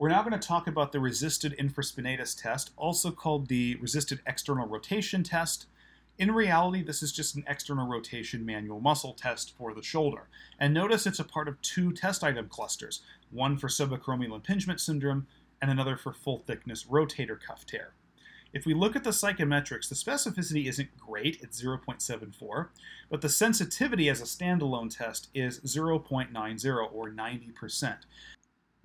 We're now going to talk about the resisted infraspinatus test, also called the resisted external rotation test. In reality, this is just an external rotation manual muscle test for the shoulder. And notice it's a part of two test item clusters, one for subacromial impingement syndrome and another for full thickness rotator cuff tear. If we look at the psychometrics, the specificity isn't great, it's 0.74, but the sensitivity as a standalone test is 0.90 or 90%.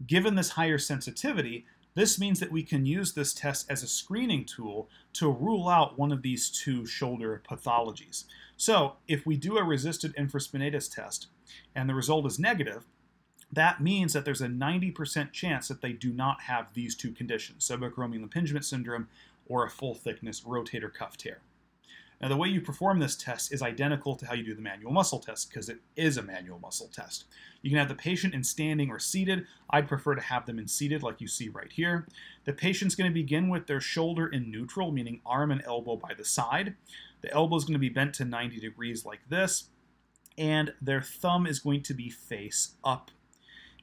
Given this higher sensitivity, this means that we can use this test as a screening tool to rule out one of these two shoulder pathologies. So if we do a resisted infraspinatus test and the result is negative, that means that there's a 90% chance that they do not have these two conditions, subacromial impingement syndrome or a full thickness rotator cuff tear. Now, the way you perform this test is identical to how you do the manual muscle test because it is a manual muscle test. You can have the patient in standing or seated. I'd prefer to have them in seated like you see right here. The patient's going to begin with their shoulder in neutral, meaning arm and elbow by the side. The elbow is going to be bent to 90 degrees like this, and their thumb is going to be face up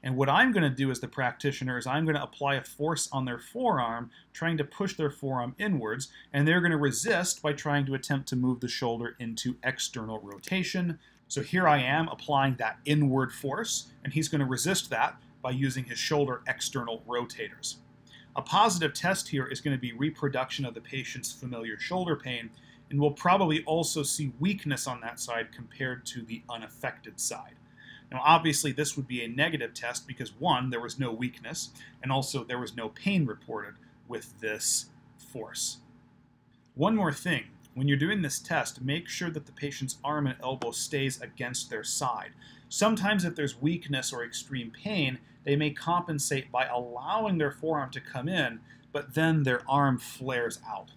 and what I'm going to do as the practitioner is I'm going to apply a force on their forearm, trying to push their forearm inwards, and they're going to resist by trying to attempt to move the shoulder into external rotation. So here I am applying that inward force, and he's going to resist that by using his shoulder external rotators. A positive test here is going to be reproduction of the patient's familiar shoulder pain, and we'll probably also see weakness on that side compared to the unaffected side. Now, obviously, this would be a negative test because, one, there was no weakness, and also there was no pain reported with this force. One more thing. When you're doing this test, make sure that the patient's arm and elbow stays against their side. Sometimes if there's weakness or extreme pain, they may compensate by allowing their forearm to come in, but then their arm flares out.